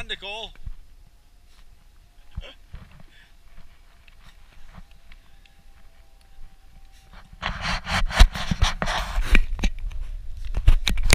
on, Nicole.